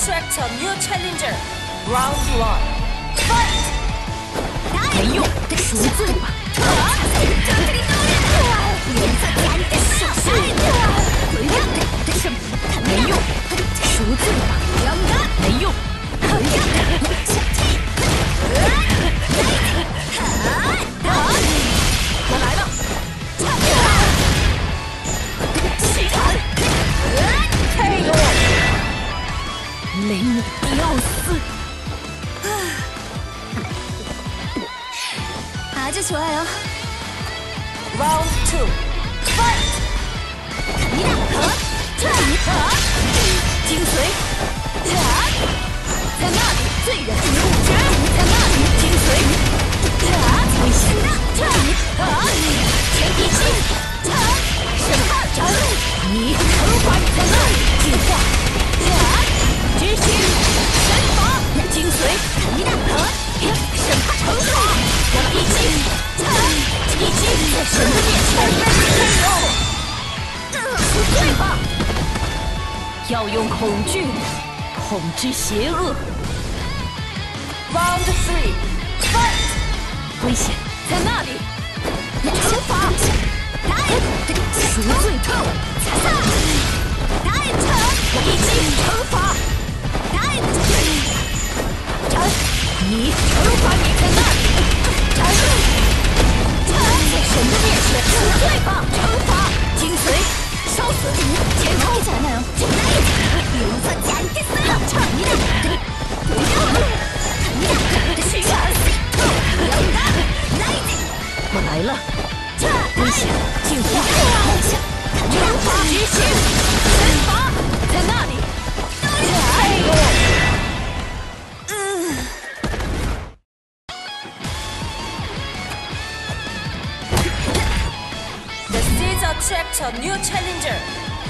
attract a new challenger. Round one. Fight! 没用，赎罪吧！颜色干的受伤，没用，赎罪吧！ 精髓，在那里，罪人处决，在那里，精髓，危险，前提期，审判，你惩罚在那里，进化，执行，神罚，精髓，审判，惩罚，一击，一击，在神的面前，要用恐惧统治邪恶，Round three. Fight! 危险在那里。惩罚，赎罪咒，一击惩罚，你惩罚你在那里，在神的面前赎罪吧，attract a new challenger.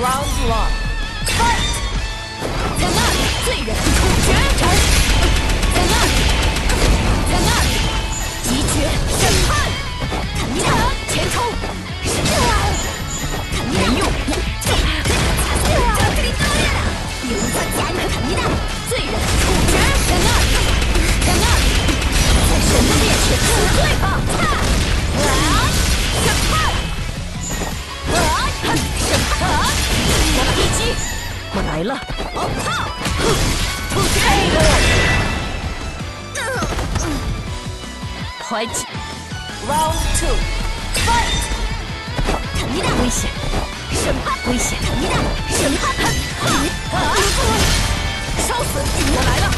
Round one. Fight! 在那里，最人处决，在那里，在那里，击决，审判，前冲，快起！Round two. Fight! 危险！审判！危险！审判！烧死！我来了！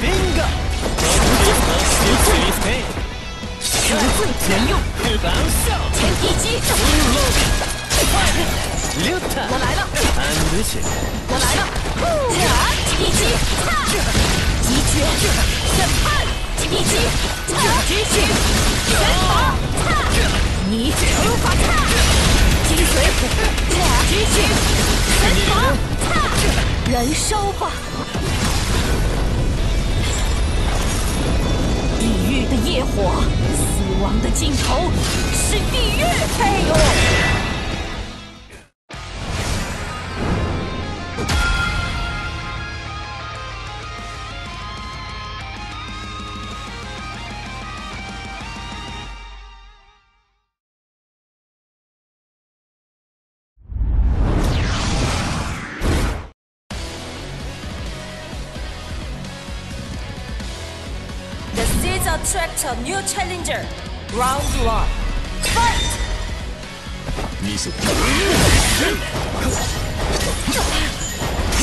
Bingo! 我来了！我来了！一击，一击，审判，一击，一击，拳法，你惩罚他，金水虎，一击，拳法，燃烧吧！地狱的业火，死亡的尽头是地狱。哎呦！New Challenger, Round One. 击！你是谁？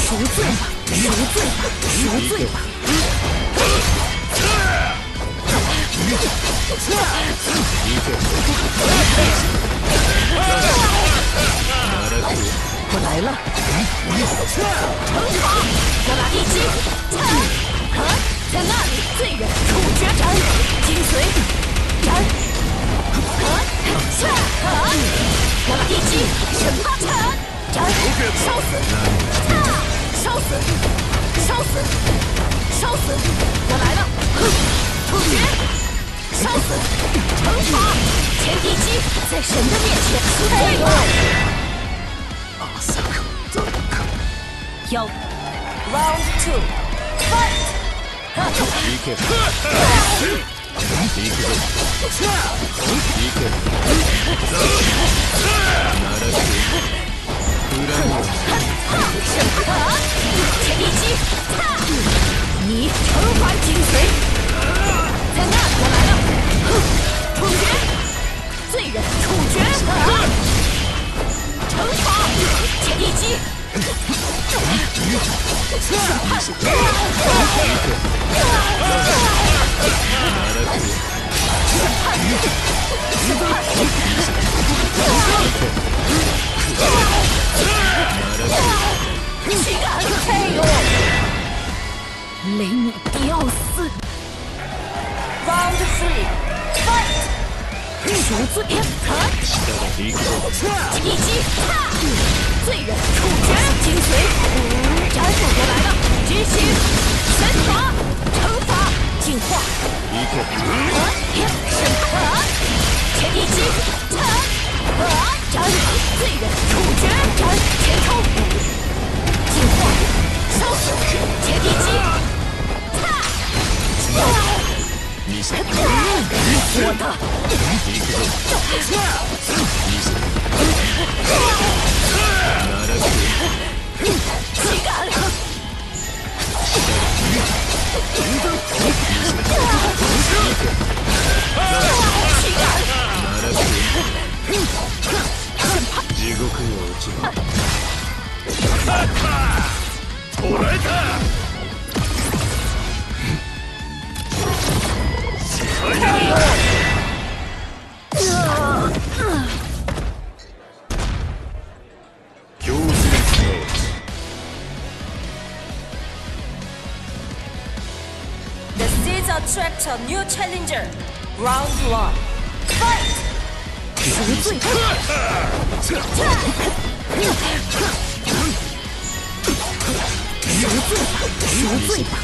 赎罪吧，赎罪吧，赎罪吧！我来了。惩罚！我打第一。在那里，罪人处决斩，精髓，斩，看，下，看，我来一击，审判斩，斩，烧死，擦，烧死，烧死，烧死，我来了，哼，处决，烧死，惩罚，前一击，在神的面前赎罪吧。朝かどうか要 Round two. Fight! 이케 이케 이케 나라시 브라보 이지 雷姆迪奥斯，Round three. Fight! 赎罪，看！行くぞ一击，擦！罪人处决，精髓，斩首我来了，执行，神罚，惩罚，净化，行け啊，审判，前一击，斩，啊，斩，罪人处决，斩，前冲，净化，烧死，前一击，擦，見せて我的，行く 地獄に落。attract a new challenger. Round one. Fight! 赎罪，赎罪吧，赎罪吧，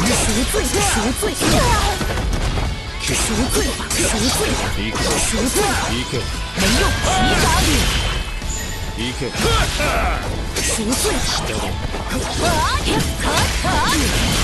赎罪，赎罪，赎罪吧，赎罪吧，行くぞ赎罪吧，行け没用，皮打你，行け赎罪吧，啊，看，看，前一击，擦，击决，审判。行け没用，惩罚！我来了，哼，处决！我来了，啊！审判，审判！見せて配用。Round two. Fight! 見せて岂敢！行け恨みを恨みを审判，前冲！你惩罚前冲！啊！审判！啊！烧死！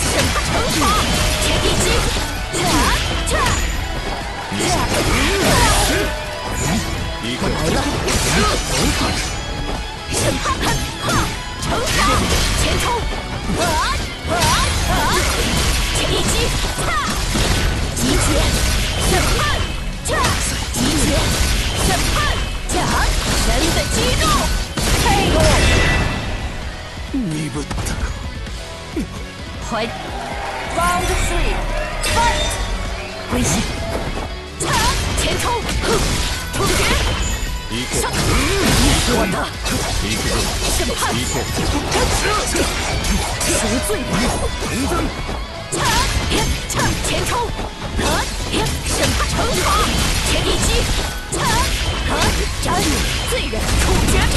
鈍ったか怀 Round three. Fight. 危险，踏，前冲，哼，突厥，行け上，你我的行くぞ审判，行け赎罪吧！踏，踏，前冲，和，审判，惩罚，前一击，踏，和，斩，罪人，处决斩，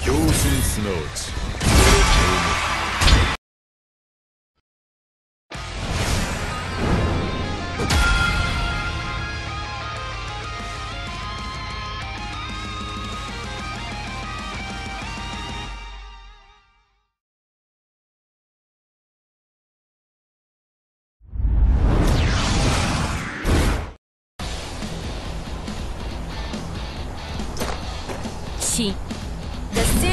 行すなわち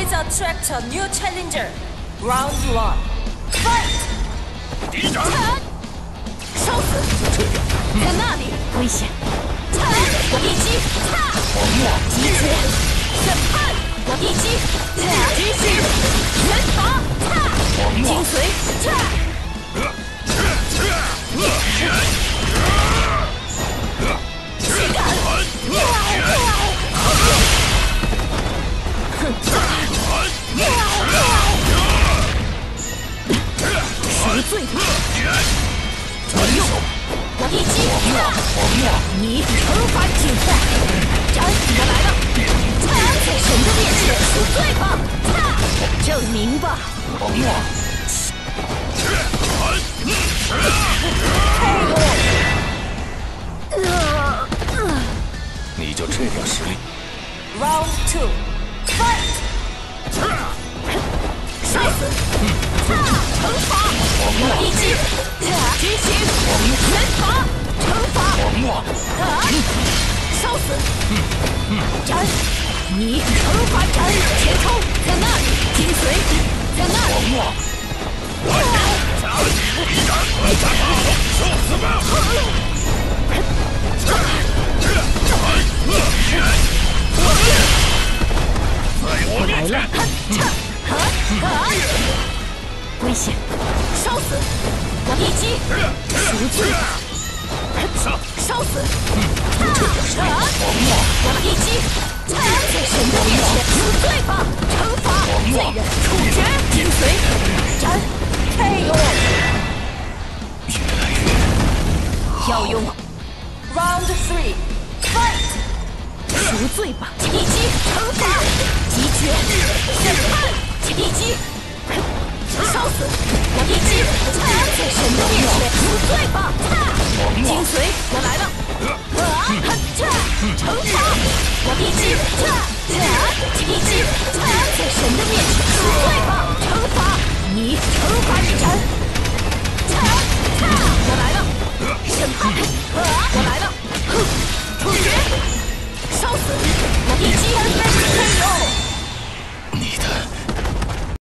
Attract a new challenger. Round one. Fight. 敌人烧死！在那里，危险！一击，集结，审判，死！斩！你惩罚斩！前冲，在那里，精髓，在那里。我来了！危险！烧死！一击，赎罪！烧死！一击，在神的面前赎罪吧！惩罚罪人，处决精髓，斩！KO！要用 Round three. Fight. 赎罪吧！一击，惩罚，集决，审判，一击，烧死我！一击，在神的面前赎罪吧！精髓，我来了！啊惩罚！我一击，啊，一击，啊，在神的面前赎罪吧！惩罚你，惩罚你臣！啊啊！我来了，审判！我来了，哼，处决，烧死你！我一击，天佑！